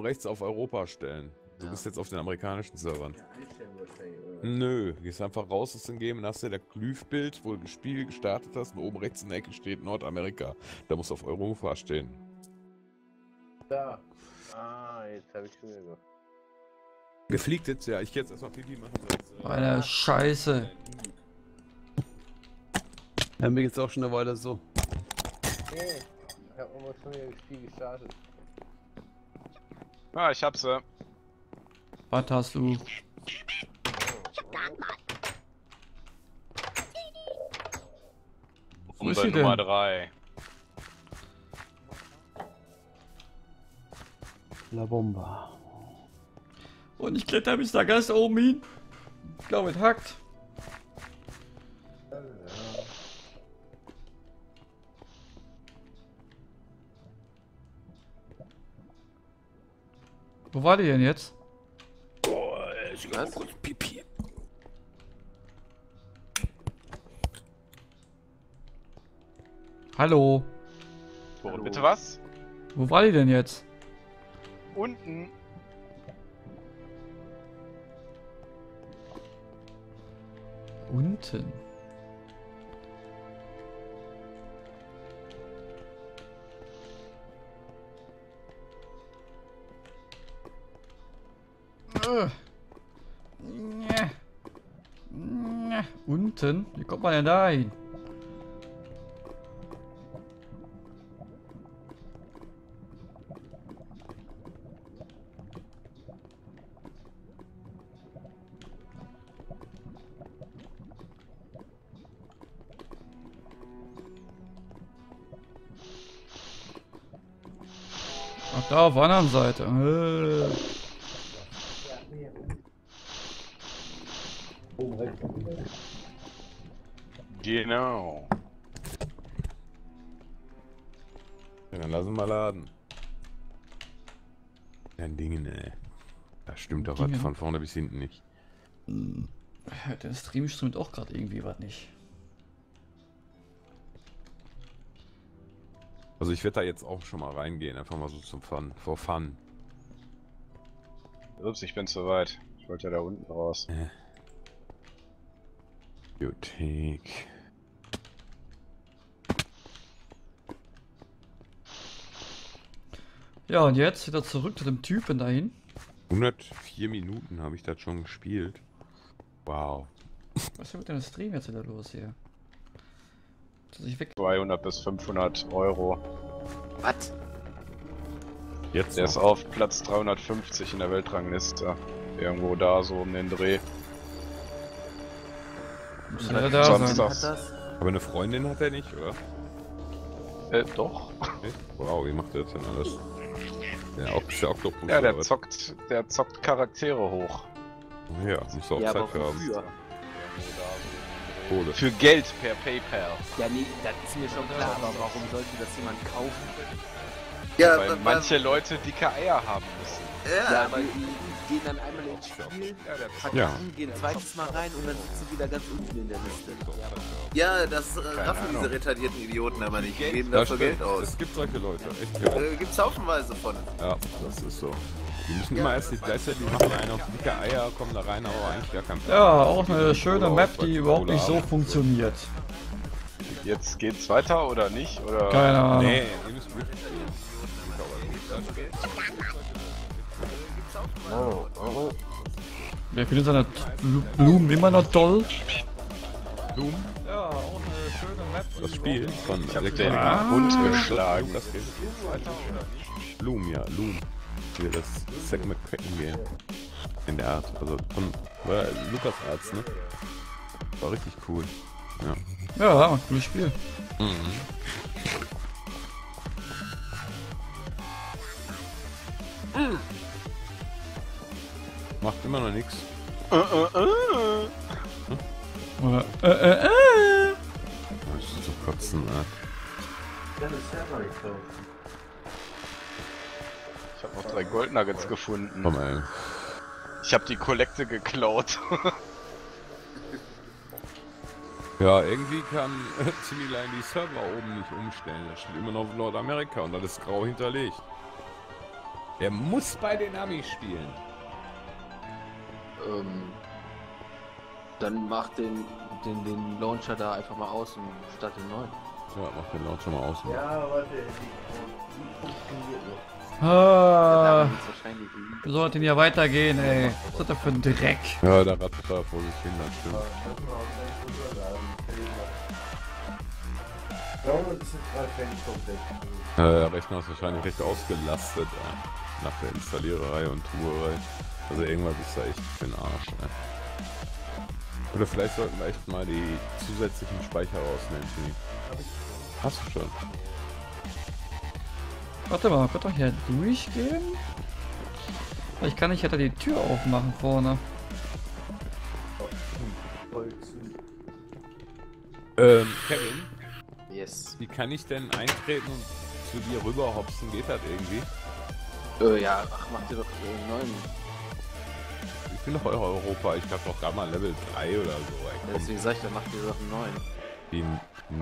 rechts auf Europa stellen. Du Ja. bist jetzt auf den amerikanischen Servern. Nö, gehst einfach raus aus dem Game und hast ja der Glühbild, wo du das Spiel gestartet hast und oben rechts in der Ecke steht Nordamerika. Da musst du auf Europa stehen. Da. Ah, jetzt habe ich schon wieder gemacht. Gefliegt jetzt, ja. Ich geh jetzt erstmal Pipi machen. sonst, äh, Alter, Scheiße. Ja, mir geht's auch schon eine Weile so. Nee, ich habe nochmal schon wieder das Spiel gestartet. Ah, ich hab sie. Was hast du? Wo ist sie denn? Nummer 3. La Bomba. Und ich kletter bis da ganz oben hin. Ich glaube, es hackt. Wo war die denn jetzt? Was? Pipi. Hallo? Hallo. bitte was? Wo war die denn jetzt? Unten. Unten. Unten? Wie kommt man denn da hin? Da auf der anderen Seite. Genau. Ja, dann lassen wir laden. Ein Ding, ne. Da stimmt doch was von vorne bis hinten nicht. Der Stream stimmt auch gerade irgendwie was nicht. Also ich werde da jetzt auch schon mal reingehen, einfach mal so zum Fun, for Fun. Ups, ich bin zu weit. Ich wollte ja da unten raus. Bibliothek. Ja, und jetzt wieder zurück zu dem Typen dahin. 104 Minuten habe ich das schon gespielt. Wow. Was ist denn mit dem Stream jetzt wieder los hier? Dass ich weg. 200 bis 500 Euro. Was? Jetzt Der ist auf Platz 350 in der Weltrangliste. Irgendwo da, so um den Dreh. Muss ja da Sonst sein. doch. Hat das? Aber eine Freundin hat er nicht, oder? Äh, doch. Nee? Wow, wie macht er das denn alles? Der Oct der Octopus. Ja, oder der was? zockt, der zockt Charaktere hoch. Ja, muss auch Ja, Zeit für haben. Kohle. Für Geld per PayPal. Ja, nee, das ist mir schon klar, aber warum sollte das jemand kaufen? Ja, Weil weil manche Leute dicke Eier haben müssen. ja, Ja, aber die gehen dann einmal ins Spiel, Ja, zockt. Ja. verkacken, gehen zweites Mal rein und dann sind sie wieder ganz unten in der Liste. ja, das äh, raffen diese retardierten Idioten aber nicht. Die geben Das dafür Geld aus. Es gibt solche Leute. Echt, ja. Äh, gibt's haufenweise von. ja, das ist so. Die müssen immer erst die Gleichzeitig, die machen einen auf dicke Eier, kommen da rein, aber eigentlich gar kein Ja, auch eine schöne Oder Map, die überhaupt nicht so funktioniert. Jetzt geht's weiter oder nicht? Oder? Keine Ahnung. Nee, ihr müsst mitspielen. Oh, oh. Wer findet seine Blu- Blumen immer noch toll? Doom, Ja, auch eine schöne Map. das Spiel von Electronic Ah. Hund geschlagen. Das geht. Loom, ja, Loom. Hier das Zack McCracken Game. In der Art. Also von war Lukas Arzt, ne? War richtig cool. Ja. Ja, cooles Spiel. Macht immer noch nichts. Äh, äh, äh. Äh, äh, äh, äh. Das ist so kotzen, ne? Ich habe noch drei Goldnuggets gefunden. Komm ey. Ich habe die Kollekte geklaut. Ja, irgendwie kann Timmy Line die Server oben nicht umstellen. Das steht immer noch Nordamerika und das ist grau hinterlegt. Er muss bei den Amis spielen. Ähm, dann mach den, den, den Launcher da einfach mal aus und statt den neuen. Ja, mach den Launcher mal aus. Ja, warte, die funktioniert noch. Ah, wir sollten ja weitergehen, ey. Was ist das für ein Dreck? Ja, der rattert da vor sich hin, das stimmt. Äh, der Rechner ist wahrscheinlich recht ausgelastet, ey. Nach der Installiererei und Tuerei. Also irgendwas ist da echt für den Arsch, ey. Oder vielleicht sollten wir echt mal die zusätzlichen Speicher rausnehmen, Tini. Hast du schon? Warte mal, könnt doch hier durchgehen? Ich kann nicht hätte die Tür aufmachen vorne. Ähm, Kevin, Yes. wie kann ich denn eintreten und zu dir rüber hopsen? Geht das irgendwie? Äh, ja, ach, mach dir doch äh, neuen. Ich bin doch Euro Europa, ich hab doch gerade mal Level 3 oder so. Ey, Ja, deswegen sag ich, dann mach dir doch einen neuen. die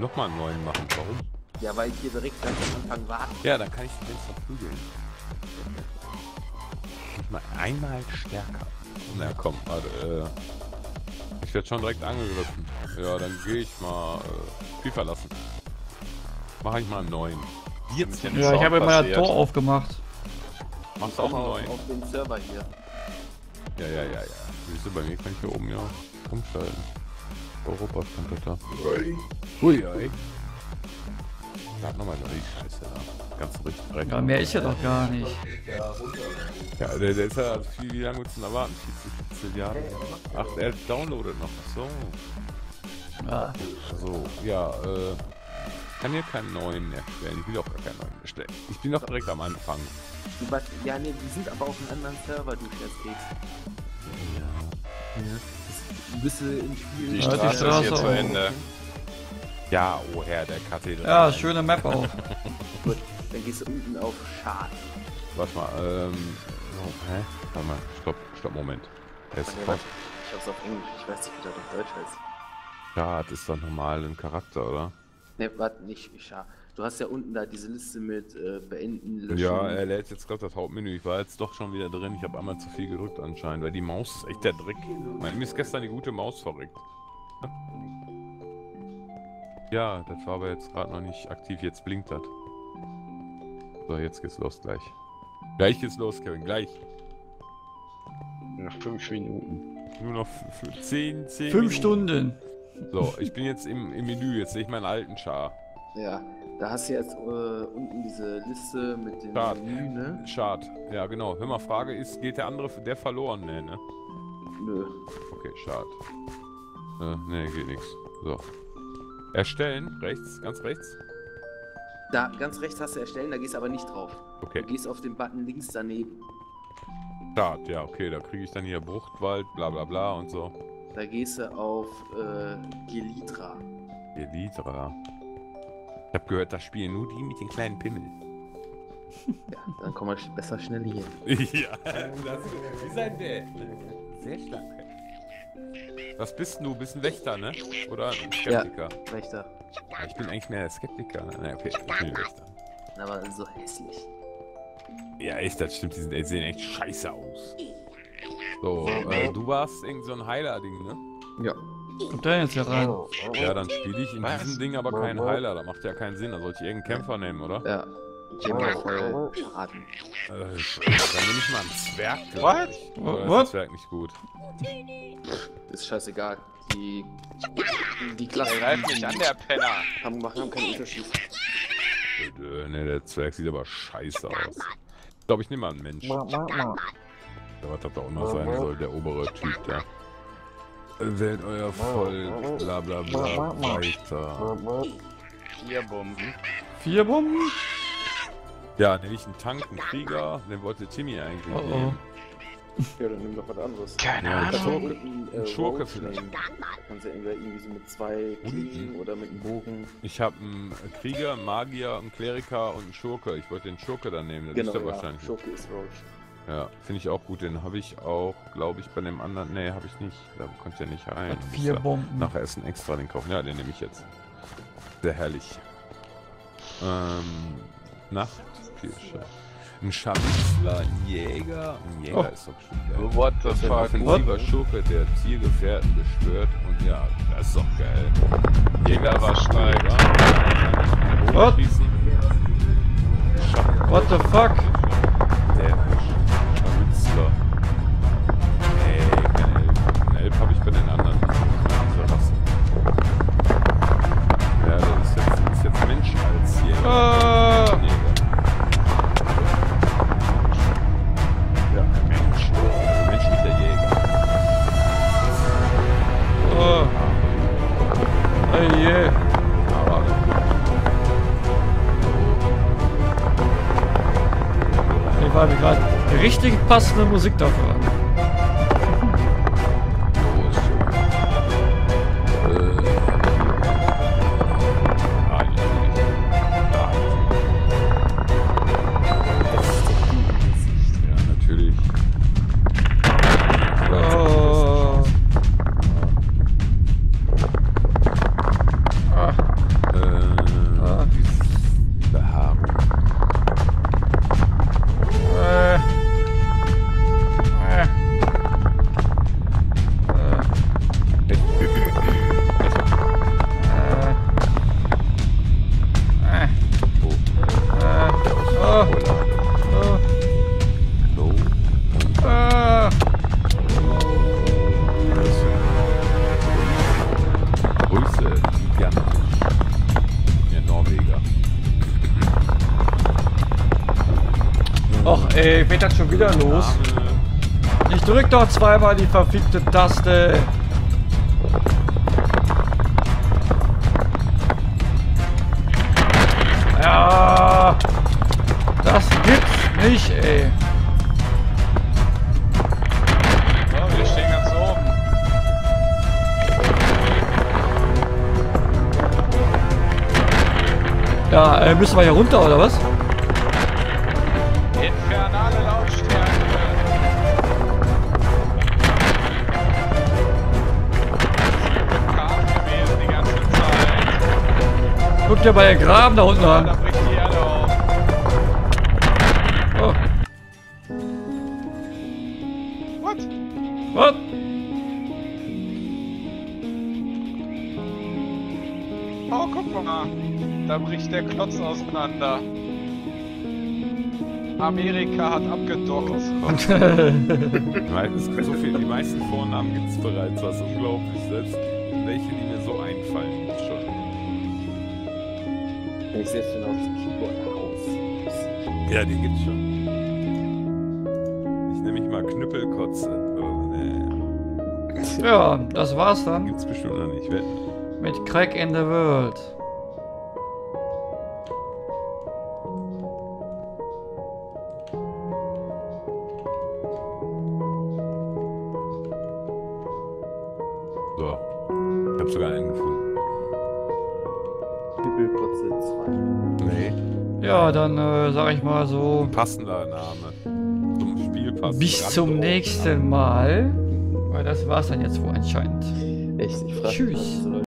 nochmal einen neuen machen. Warum? Ja, weil ich hier direkt ganz am Anfang warte. Ja, dann kann ich den verprügeln. Nicht mal einmal stärker. Na komm, warte, äh. Ich werde schon direkt angegriffen. Ja, dann gehe ich mal äh, Spiel verlassen. Mach ich mal einen neuen. Jetzt Ja, ich habe mein passiert. Tor aufgemacht. Machst du auch einen auf, neuen? auf dem Server hier. Ja, ja, ja, ja. Du, bei mir kann ich hier oben ja umschalten. Europa da. Ui, ui. Sag nochmal die Scheiße da. Ganz richtig. direkt. Ja, mehr ist ja doch gar nicht. Ja, der, der ist ja, wie, wie lange willst du denn erwarten? 40, 40 Jahre? Ach, er downloadet noch. So. Ja. So, ja, äh. Kann hier keinen neuen erstellen. Ich will auch gar keinen neuen erstellen. Ich bin doch direkt am Anfang. Ja, nee, die sind aber auf einem anderen Server, du jetzt gehst. Ja. Du bist äh, im Spiel. Die Ja, die Straße ist Straße hier zu. Ende. Ja, oh Herr, der Kathedral. Ja, schöne Map auch. Gut, dann gehst du unten auf Schad. Warte mal, ähm. Oh, hä? Warte mal, stopp, stopp, Moment. Nee, fast. warte, ich hab's auf Englisch, ich weiß nicht, wie das auf Deutsch heißt. Ja, das ist doch normal ein Charakter, oder? Ne, warte, nicht Schad. Du hast ja unten da diese Liste mit äh, beenden, löschen. Ja, er lädt jetzt gerade das Hauptmenü. Ich war jetzt doch schon wieder drin. Ich habe einmal zu viel gedrückt anscheinend, weil die Maus ist echt der Dreck. Mein, mir ist gestern die gute Maus verrückt. Ja, das war aber jetzt gerade noch nicht aktiv. Jetzt blinkt das. So, jetzt geht's los gleich. Gleich geht's los, Kevin. Gleich. Noch fünf Minuten. Nur noch 10, 10 Fünf Stunden. So, ich bin jetzt im, im Menü. Jetzt sehe ich meinen alten Char. Ja, da hast du jetzt äh, unten diese Liste mit dem Schad. Menü, ne? Schad. Ja, genau. Hör mal, Frage ist, geht der andere, der verloren? Nee, ne? Nö. Okay, schade. Äh, nee, geht nix. So. Erstellen, rechts, ganz rechts. Da ganz rechts hast du erstellen, da gehst du aber nicht drauf. Okay, Du gehst auf den Button links daneben. Start, ja, okay, da kriege ich dann hier Bruchtwald, bla bla bla und so. Da gehst du auf äh, Gelitra. Elitra. Ich hab gehört, da spielen nur die mit den kleinen Pimmel. Ja, dann kommen wir besser schnell hier. ja, das wie sein Dad. Sehr stark. Was bist du? Bist ein Wächter, ne? Oder ein Skeptiker? Rechter. Ja. Ich bin eigentlich mehr der Skeptiker. Ne, okay, ich bin Wächter. Aber so hässlich. Ja, echt, das stimmt. Die sind, die sehen echt scheiße aus. So, äh, du warst irgend so ein Heiler-Ding, ne? Ja. Kommt der jetzt hier rein? Ja, dann spiele ich in Was? diesem Ding aber keinen Heiler. Da macht ja keinen Sinn. Da sollte ich irgendeinen Kämpfer nehmen, oder? Ja. Ich gebe mal Schaden. Äh, dann nehme ich mal einen Zwerg. What? ich. Oder ist What? der Zwerg nicht gut? Ist scheißegal. Die. Die Klassen greif mich an, der Penner. haben, machen keinen Unterschied. Äh, Ne, der Zwerg sieht aber scheiße aus. Ich glaube, ich nehme mal einen Mensch. Ja, was das da auch immer sein soll, der obere Typ da. Wählt euer Volk, bla bla bla, weiter. Vier Bomben. Vier Bomben? Ja, nehme ich einen Tank, einen Krieger, den wollte Timmy eigentlich Oh, oh. nehmen. Ja, dann nimm doch was anderes. Keine Ja, Ahnung. Schurke. Ein, Ein Schurke vielleicht. Kannst du entweder irgendwie so mit zwei Klingen oder mit einem Bogen. Ich habe einen Krieger, einen Magier, einen Kleriker und einen Schurke. Ich wollte den Schurke dann nehmen, der ist ja wahrscheinlich. Schurke ist Roach. Ja, finde ich auch gut. Den habe ich auch, glaube ich, bei dem anderen. Nee, habe ich nicht. Da konnte ich ja nicht rein. Hat vier Bomben. Nachher essen extra den kaufen. Ja, den nehme ich jetzt. Sehr herrlich. Ähm, Nacht. Ein Scharmützler, ein Jäger. Ein Jäger Oh. ist doch bestimmt geil. What the Das ist ein fuck? offensiver Schurke, der Zielgefährten beschwört. Und ja, das ist doch geil. Jäger war stark. What? What the fuck? War mir gerade richtig passende Musik dafür. so geht das schon wieder los? Ich drück doch zweimal die verfickte Taste. Ja, das gibt's nicht, ey. So, wir stehen ganz oben. Ja, äh, müssen wir hier runter oder was? Guck dir mal den Graben da unten da an. bricht die Erde auf. Oh, What? was? Oh, guck mal. Da bricht der Klotz auseinander. Amerika hat abgedockt. So viel, die meisten Vornamen gibt es bereits, was unglaublich ist. Selbst welche, die mir so einfallen, gibt's schon. Ich setze den aufs Keyboard aus. Ja, die gibt's schon. Ich nenne mich mal Knüppelkotze. Oh, nee. Ja, das war's dann Gibt's bestimmt noch nicht. Wetten. mit Crack in the World. So. Ich hab sogar einen gefunden. Ja, dann äh, sag ich mal so. Passender Name. Zum Spiel passt. Bis zum nächsten Mal. Weil das war's dann jetzt wohl anscheinend. Echt, ich frage Tschüss.